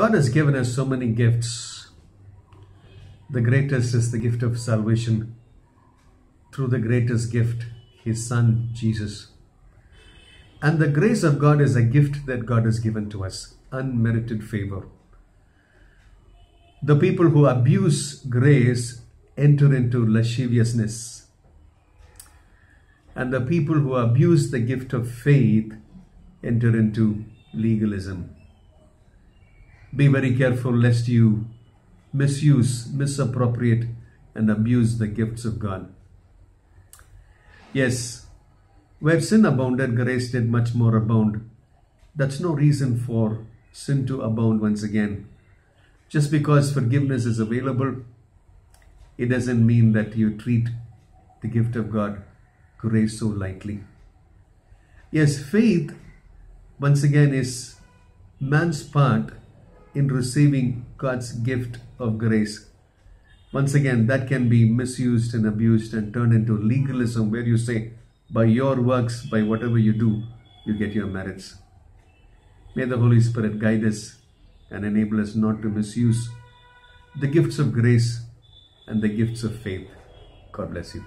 God has given us so many gifts. The greatest is the gift of salvation through the greatest gift, His Son, Jesus. And the grace of God is a gift that God has given to us, unmerited favor. The people who abuse grace enter into lasciviousness. And the people who abuse the gift of faith enter into legalism. Be very careful lest you misuse, misappropriate, and abuse the gifts of God. Yes, where sin abounded, grace did much more abound. That's no reason for sin to abound once again. Just because forgiveness is available, it doesn't mean that you treat the gift of God, grace, so lightly. Yes, faith, once again, is man's part in receiving God's gift of grace. Once again, that can be misused and abused and turned into legalism where you say, by your works, by whatever you do, you get your merits. May the Holy Spirit guide us and enable us not to misuse the gifts of grace and the gifts of faith. God bless you.